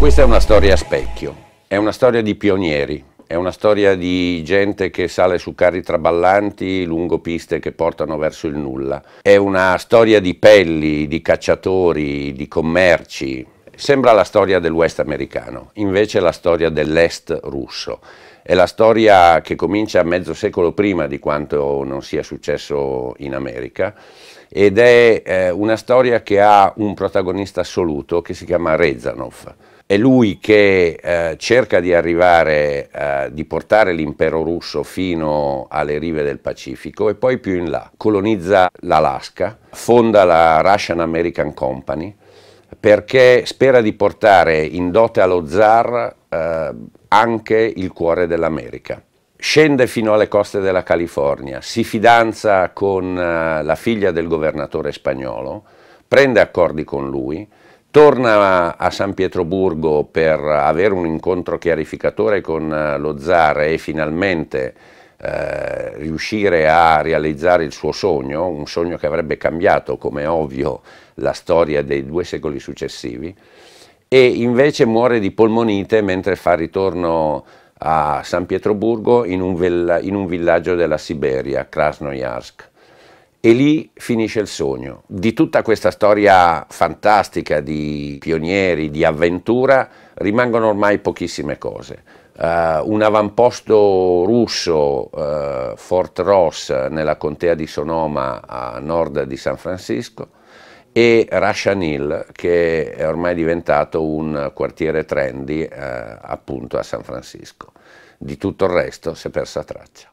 Questa è una storia a specchio, è una storia di pionieri, è una storia di gente che sale su carri traballanti lungo piste che portano verso il nulla. È una storia di pelli, di cacciatori, di commerci. Sembra la storia dell'West americano, invece è la storia dell'Est russo. È la storia che comincia mezzo secolo prima di quanto non sia successo in America ed è eh, una storia che ha un protagonista assoluto che si chiama Rezanov è lui che eh, cerca di arrivare, eh, di portare l'impero russo fino alle rive del Pacifico e poi più in là colonizza l'Alaska, fonda la Russian American Company perché spera di portare in dote allo zar eh, anche il cuore dell'America. Scende fino alle coste della California, si fidanza con eh, la figlia del governatore spagnolo, prende accordi con lui, Torna a San Pietroburgo per avere un incontro chiarificatore con eh, lo zar e finalmente eh, riuscire a realizzare il suo sogno, un sogno che avrebbe cambiato, come ovvio, la storia dei due secoli successivi, e invece muore di polmonite mentre fa ritorno a San Pietroburgo in un, in un villaggio della Siberia, Krasnoyarsk. E lì finisce il sogno. Di tutta questa storia fantastica di pionieri, di avventura, rimangono ormai pochissime cose. Uh, un avamposto russo, uh, Fort Ross, nella contea di Sonoma, a nord di San Francisco, e Russian Hill, che è ormai diventato un quartiere trendy uh, appunto a San Francisco. Di tutto il resto si è persa traccia.